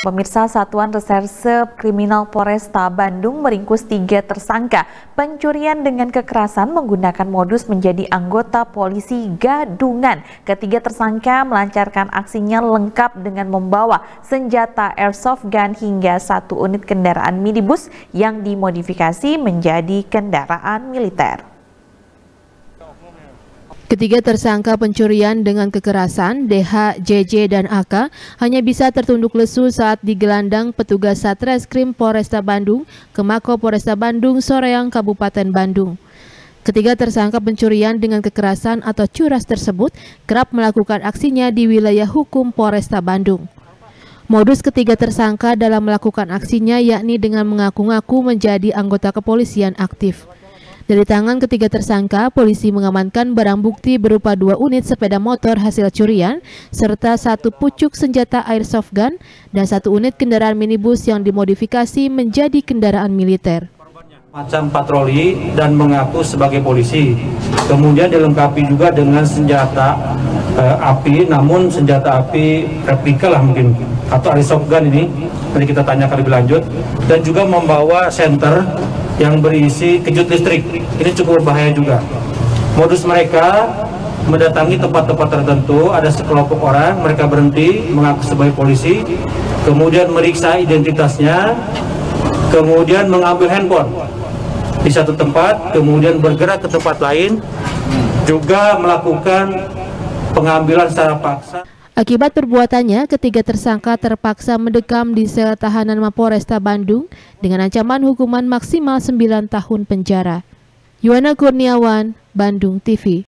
Pemirsa Satuan Reserse Kriminal Polresta Bandung meringkus tiga tersangka pencurian dengan kekerasan menggunakan modus menjadi anggota polisi gadungan. Ketiga tersangka melancarkan aksinya lengkap dengan membawa senjata airsoft gun hingga satu unit kendaraan minibus yang dimodifikasi menjadi kendaraan militer. Ketiga tersangka pencurian dengan kekerasan, DH, JJ, dan AK hanya bisa tertunduk lesu saat digelandang petugas Satreskrim Polresta Bandung ke Mako Polresta Bandung, Soreang, Kabupaten Bandung. Ketiga tersangka pencurian dengan kekerasan atau curas tersebut kerap melakukan aksinya di wilayah hukum Polresta Bandung. Modus ketiga tersangka dalam melakukan aksinya yakni dengan mengaku-ngaku menjadi anggota kepolisian aktif. Dari tangan ketiga tersangka, polisi mengamankan barang bukti berupa dua unit sepeda motor hasil curian, serta satu pucuk senjata airsoft gun, dan satu unit kendaraan minibus yang dimodifikasi menjadi kendaraan militer macam patroli dan mengaku sebagai polisi. Kemudian dilengkapi juga dengan senjata uh, api, namun senjata api replika lah mungkin atau airsoft gun ini. Nanti kita tanyakan lebih lanjut. Dan juga membawa center yang berisi kejut listrik. Ini cukup berbahaya juga. Modus mereka mendatangi tempat-tempat tertentu, ada sekelompok orang, mereka berhenti mengaku sebagai polisi, kemudian meriksa identitasnya, kemudian mengambil handphone di satu tempat, kemudian bergerak ke tempat lain, juga melakukan pengambilan secara paksa. Akibat perbuatannya, ketiga tersangka terpaksa mendekam di sel tahanan Mapolresta Bandung dengan ancaman hukuman maksimal 9 tahun penjara. Yuwana Kurniawan, Bandung TV